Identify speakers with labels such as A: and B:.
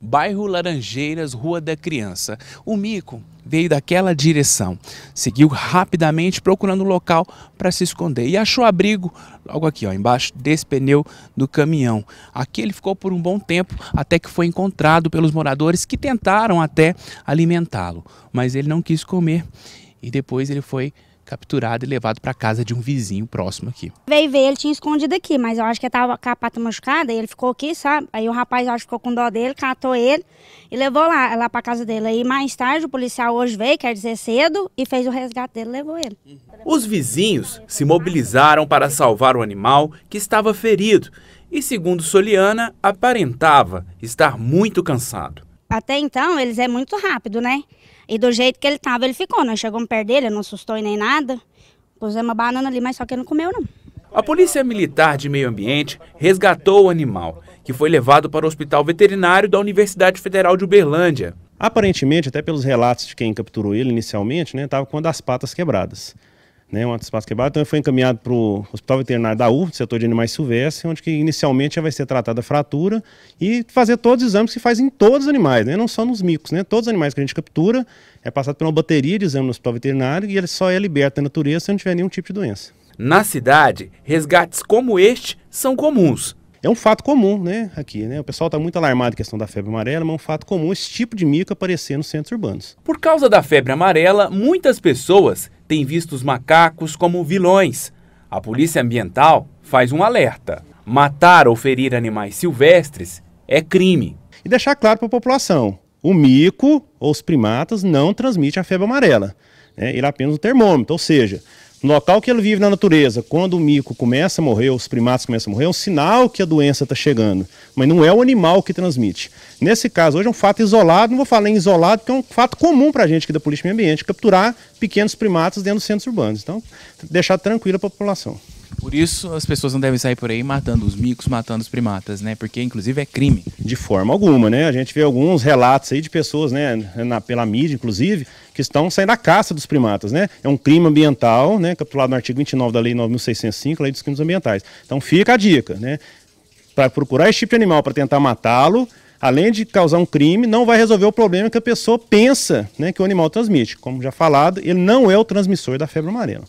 A: Bairro Laranjeiras, Rua da Criança. O mico veio daquela direção, seguiu rapidamente procurando um local para se esconder e achou abrigo logo aqui, ó, embaixo desse pneu do caminhão. Aqui ele ficou por um bom tempo até que foi encontrado pelos moradores que tentaram até alimentá-lo, mas ele não quis comer e depois ele foi capturado e levado para casa de um vizinho próximo aqui.
B: Veio ver, ele tinha escondido aqui, mas eu acho que ele tava com a pata machucada, e ele ficou aqui, sabe? Aí o rapaz, acho que ficou com dó dele, catou ele e levou lá, lá para casa dele. Aí mais tarde o policial hoje veio, quer dizer cedo, e fez o resgate dele, levou ele.
A: Os vizinhos se mobilizaram para salvar o animal que estava ferido e, segundo Soliana, aparentava estar muito cansado.
B: Até então, eles é muito rápido, né? E do jeito que ele tava, ele ficou. Nós chegamos perto dele, não assustou nem nada. Pusemos uma banana ali, mas só que ele não comeu, não.
A: A Polícia Militar de Meio Ambiente resgatou o animal, que foi levado para o Hospital Veterinário da Universidade Federal de Uberlândia.
C: Aparentemente, até pelos relatos de quem capturou ele inicialmente, estava né, com uma das patas quebradas né, um espaço quebrado, então ele foi encaminhado para o Hospital Veterinário da U, setor de animais silvestres, onde que inicialmente já vai ser tratada a fratura e fazer todos os exames que faz em todos os animais, né, não só nos micos, né, todos os animais que a gente captura é passado por uma bateria de exame no Hospital Veterinário e ele só é liberto da natureza se não tiver nenhum tipo de doença.
A: Na cidade, resgates como este são comuns.
C: É um fato comum, né, aqui, né? O pessoal está muito alarmado com a questão da febre amarela, mas é um fato comum esse tipo de mico aparecer nos centros urbanos.
A: Por causa da febre amarela, muitas pessoas têm visto os macacos como vilões. A Polícia Ambiental faz um alerta: matar ou ferir animais silvestres é crime.
C: E deixar claro para a população: o mico ou os primatas não transmitem a febre amarela. Né? Ele é apenas um termômetro, ou seja, no local que ele vive na natureza, quando o mico começa a morrer, os primatas começam a morrer, é um sinal que a doença está chegando. Mas não é o animal que transmite. Nesse caso, hoje é um fato isolado, não vou falar em isolado, porque é um fato comum para a gente aqui da Polícia Meio Ambiente, capturar pequenos primatas dentro dos centros urbanos. Então, deixar tranquila a população.
A: Por isso, as pessoas não devem sair por aí matando os micos, matando os primatas, né? Porque, inclusive, é crime.
C: De forma alguma, né? A gente vê alguns relatos aí de pessoas, né, na, pela mídia, inclusive, que estão saindo da caça dos primatas, né? É um crime ambiental, né? Capitulado no artigo 29 da Lei 9.605, Lei dos Crimes Ambientais. Então, fica a dica, né? Para procurar esse tipo de animal para tentar matá-lo, além de causar um crime, não vai resolver o problema que a pessoa pensa né, que o animal transmite. Como já falado, ele não é o transmissor da febre amarela.